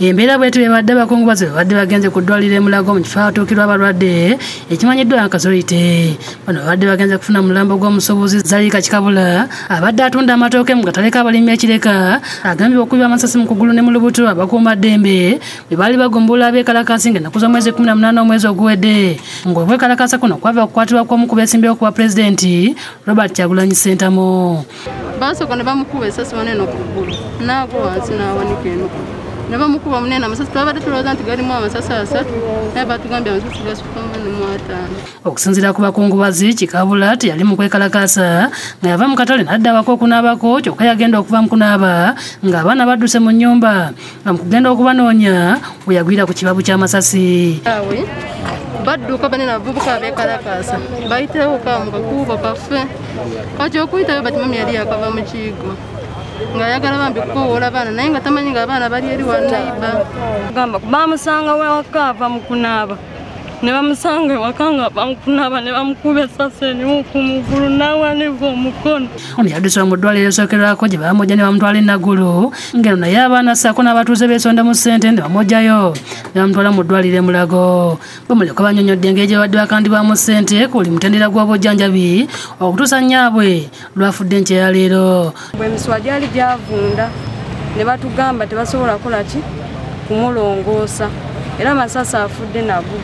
embeera bwetu bebadde abakungubazi babadde bagenze ku ddwaliro emulago mu kifo atuukirwa abalwadde ekimanyiddwa nkasolite bano babadde bagenze kufuna mulambo gw'omusuubuzi zalika kikabula abadde atunda amatooke mu katale k'abalimi ekireka agambye okubibwa amasasi mu kugulu ne mu lubuto abakuuma ddembe bwe baali bagombolola abeekalakasi nga ennaku z'omwezi 18 omwezi oguwedde. Ng'okwekalakasa kuno kwava okukwatibwa kw'omu ku beesimbewo ku bwa pulezidenti robert kyagulanyi sentamu basooka ne bamukuba esasi wanene ku ggulu. Naago wansi n'awanika eno ne bamukuba munene amasasi twabadde tulowooza nti galimu amasasi asatu naye batugambye amasasi gasukka munene mu ataano. Okusinziira ku bakungubazi kikabula teyali mu kwekalakaasa nga yava mu katale n'adda awaka okunaabako kyokka yagenda okuva mu kunaaba ng'abaana badduse mu nnyumba. Nga mu kugenda okubanoonya bwe yagwira ku kibabu ky'amasasi. Awe badduka banene abavubuka abeekalakaasa. Bayitewo ka mu kakuubo kaffe kati okuyitayo bati mami yali yakava mu kiigo ng'ayagala bambi kukowoola abaana naye nga tamanyi ng'abaana bali eri wanaiba gamba bamusanga wewaka ava mu kunaaba ne bamusanga ewaka nga ava mu kunaaba ne bamukuba essasi erimu ku mugulu n'awaniva omukono. Ono yaddusibwa mu ddwaliro esookerwako gye bamujja ne bamutwala enaggulu ngeno naye abaana ssaako n'abatuuze beesonda mu ssente ne bamugjayo ne bamutwala mu ddwaliro emulago bamulyoka banyonyodde engeri gye badde bakandibwamu ssente ku buli mutendera gw'obujjanjabi okutuusa nnyaabwe lwafudde nkyeya leero. Bwe emiswa gyali gyavunda ne batugamba tebasobola kukola ki? Kumulongoosa era amasasi afudde nago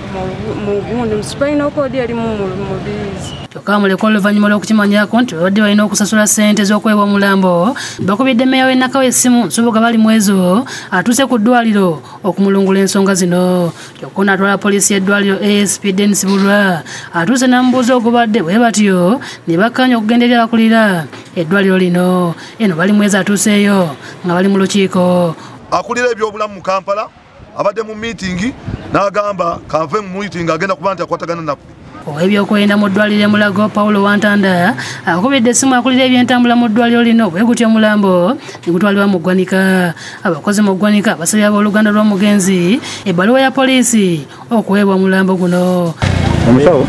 mu gundi musipalina okoodi erimu mu mubirizi kyokka bamuleka oluvannyuma lw'okukimanyako nti babadde balina okusasula ssente z'okuweebwa omulambo bakubidde meeya w'enakawo essimu nsubuga bali mu ezo atuuse ku ddwaliro okumulungula ensonga zino. Kyokka onaatwala poliisi y'eddwaliro asp denis bulwa atuuse n'amubuuza ogubadde bwe batyo ne bakkanya okugenda eri abakulira eddwaliro lino. Eno bali mu ezo atuuseeyo nga bali mu lukiiko. Akulira ebyobulamu mu kampala abadde mu miitingi n'agamba kanve mu miitingi agenda kuba nti akwatagana naffe. Ow'ebyokwenda mu ddwaliro emulago paulo wantanda akubidde essimu akulira ebyentambula mu ddwaliro lino. Bwe gutyo omulambo ne gutwalibwa mu ggwanika abakozi mu ggwanika basabye abooluganda lw'omugenzi ebbaluwa ya poliisi okuweebwa omulambo guno. Omusawo?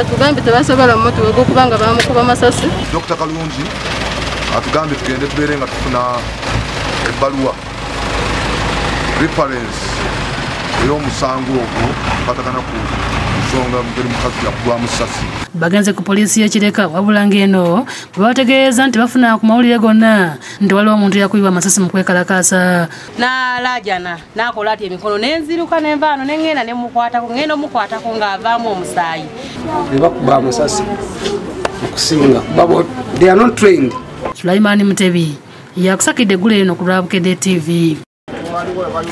Atugambye tebasobola mumotoka gwokubanga bamukuba masasi. Dr kalungi atugambye tugende tubeere nga tufuna ebbaluwa reference ey'omusango ogwo kwatagana ku nsonga mugeri mukazi yakugwamu sasi bagenze ku poliisi y'ekireka wabula ng'eno bwe bategeeza nti bafuna ku mawulire gonna nti waliwo omuntu yakubibwa amasasi mu kwekalakaasa. N'alajana n'akola ati emikono? Nenziruka nenvaano neŋŋenda nemukwatako ŋŋenda omukwatako ng'avaamu omusaayi. Nebakuba amasasi okusinga kuba they are not trained. Sulaimaani mutebi yakusakidde eggulu eno ku lwabukedde tv Gracias.